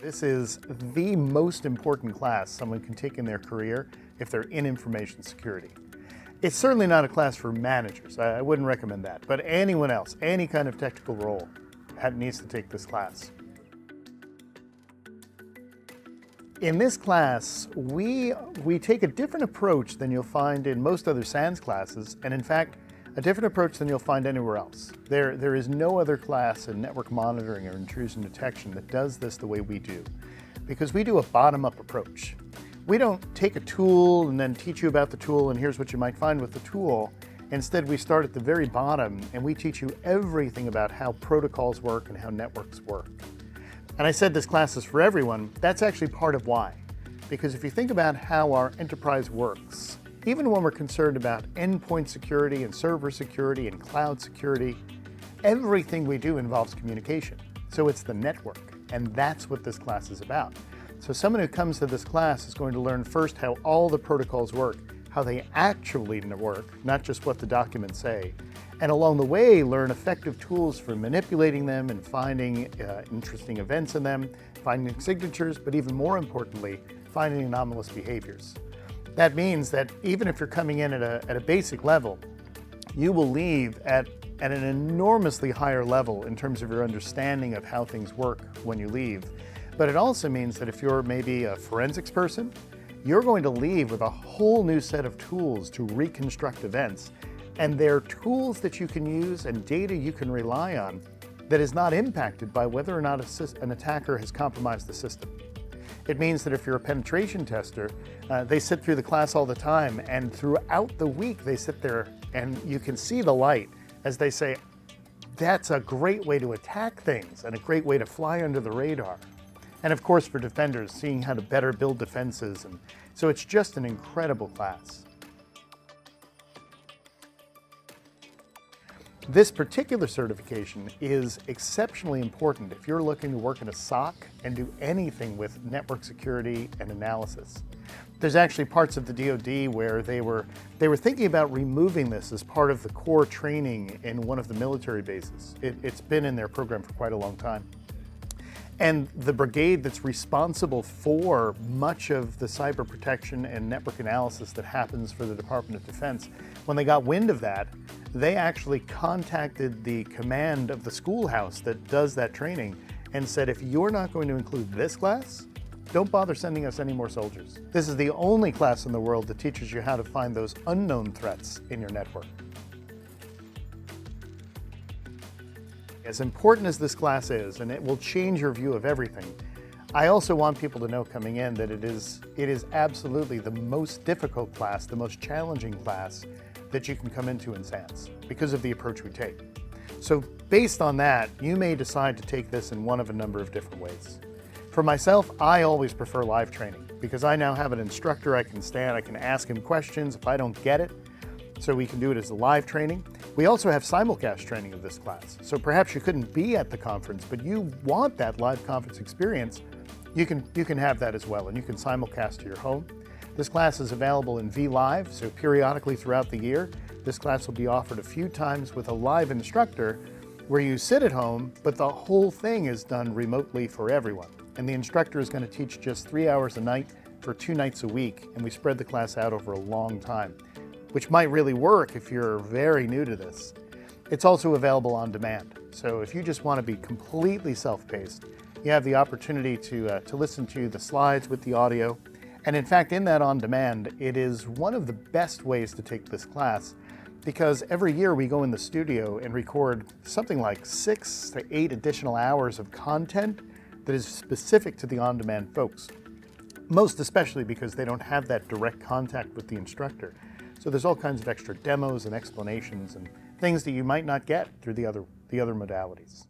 This is the most important class someone can take in their career if they're in information security. It's certainly not a class for managers. I, wouldn't recommend that. But anyone else, any kind of technical role, needs to take this class. In this class, we, we take a different approach than you'll find in most other SANS classes, and in fact, a different approach than you'll find anywhere else. There, there is no other class in network monitoring or intrusion detection that does this the way we do, because we do a bottom-up approach. We don't take a tool and then teach you about the tool and here's what you might find with the tool. Instead, we start at the very bottom and we teach you everything about how protocols work and how networks work. And I said this class is for everyone. That's actually part of why. Because if you think about how our enterprise works, even when we're concerned about endpoint security and server security and cloud security, everything we do involves communication. So it's the network, and that's what this class is about. So someone who comes to this class is going to learn first how all the protocols work, how they actually work, not just what the documents say, and along the way learn effective tools for manipulating them and finding uh, interesting events in them, finding signatures, but even more importantly, finding anomalous behaviors. That means that even if you're coming in at a, at a basic level, you will leave at, at an enormously higher level in terms of your understanding of how things work when you leave. But it also means that if you're maybe a forensics person, you're going to leave with a whole new set of tools to reconstruct events. And they're tools that you can use and data you can rely on that is not impacted by whether or not an attacker has compromised the system. It means that if you're a penetration tester, uh, they sit through the class all the time, and throughout the week they sit there and you can see the light as they say, that's a great way to attack things and a great way to fly under the radar. And of course for defenders, seeing how to better build defenses. And so it's just an incredible class. This particular certification is exceptionally important if you're looking to work in a SOC and do anything with network security and analysis. There's actually parts of the DoD where they were, they were thinking about removing this as part of the core training in one of the military bases. It, it's been in their program for quite a long time. And the brigade that's responsible for much of the cyber protection and network analysis that happens for the Department of Defense, when they got wind of that, they actually contacted the command of the schoolhouse that does that training and said, if you're not going to include this class, don't bother sending us any more soldiers. This is the only class in the world that teaches you how to find those unknown threats in your network. As important as this class is, and it will change your view of everything, I also want people to know coming in that it is, it is absolutely the most difficult class, the most challenging class that you can come into in SANS because of the approach we take. So based on that, you may decide to take this in one of a number of different ways. For myself, I always prefer live training because I now have an instructor I can stand, I can ask him questions. If I don't get it, so we can do it as a live training. We also have simulcast training of this class. So perhaps you couldn't be at the conference, but you want that live conference experience, you can, you can have that as well, and you can simulcast to your home. This class is available in vLive, so periodically throughout the year, this class will be offered a few times with a live instructor where you sit at home, but the whole thing is done remotely for everyone. And the instructor is going to teach just three hours a night for two nights a week, and we spread the class out over a long time which might really work if you're very new to this. It's also available on demand. So if you just want to be completely self-paced, you have the opportunity to, uh, to listen to the slides with the audio. And in fact, in that on demand, it is one of the best ways to take this class because every year we go in the studio and record something like six to eight additional hours of content that is specific to the on-demand folks. Most especially because they don't have that direct contact with the instructor. So there's all kinds of extra demos and explanations and things that you might not get through the other, the other modalities.